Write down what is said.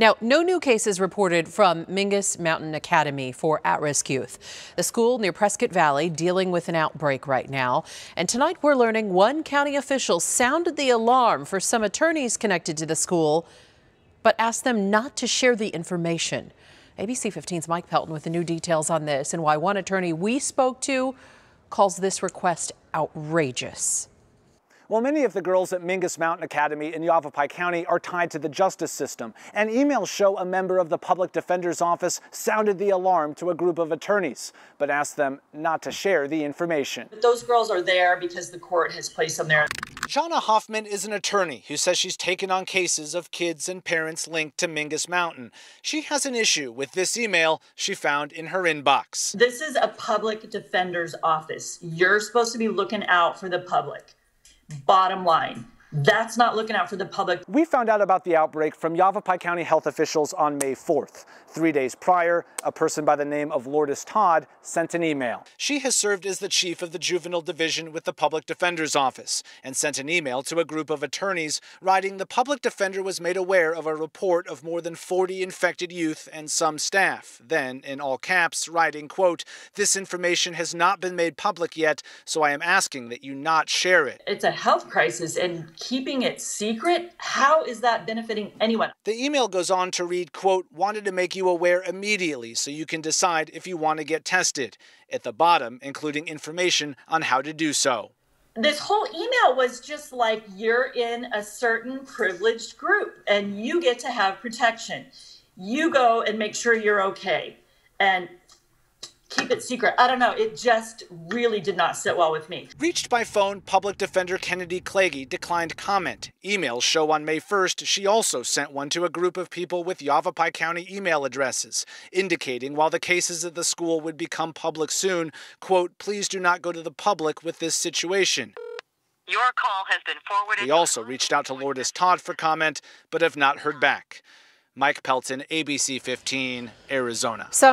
Now, no new cases reported from Mingus Mountain Academy for at-risk youth. The school near Prescott Valley dealing with an outbreak right now. And tonight we're learning one county official sounded the alarm for some attorneys connected to the school, but asked them not to share the information. ABC 15's Mike Pelton with the new details on this and why one attorney we spoke to calls this request outrageous. Well, many of the girls at Mingus Mountain Academy in Yavapai County are tied to the justice system, and emails show a member of the public defender's office sounded the alarm to a group of attorneys, but asked them not to share the information. But Those girls are there because the court has placed them there. Jana Hoffman is an attorney who says she's taken on cases of kids and parents linked to Mingus Mountain. She has an issue with this email she found in her inbox. This is a public defender's office. You're supposed to be looking out for the public. Bottom line. That's not looking out for the public. We found out about the outbreak from Yavapai County health officials on May 4th. Three days prior, a person by the name of Lourdes Todd sent an email. She has served as the chief of the juvenile division with the public defender's office and sent an email to a group of attorneys writing the public defender was made aware of a report of more than 40 infected youth and some staff. Then, in all caps, writing, quote, this information has not been made public yet, so I am asking that you not share it. It's a health crisis and keeping it secret, how is that benefiting anyone? The email goes on to read, quote, wanted to make you aware immediately so you can decide if you want to get tested. At the bottom, including information on how to do so. This whole email was just like you're in a certain privileged group and you get to have protection. You go and make sure you're okay. And keep it secret. I don't know. It just really did not sit well with me. Reached by phone, Public Defender Kennedy Clagy declined comment. Emails show on May 1st she also sent one to a group of people with Yavapai County email addresses, indicating while the cases at the school would become public soon, quote, please do not go to the public with this situation. Your call has been forwarded. We also reached out to Lourdes Todd for comment, but have not heard back. Mike Pelton, ABC 15, Arizona. So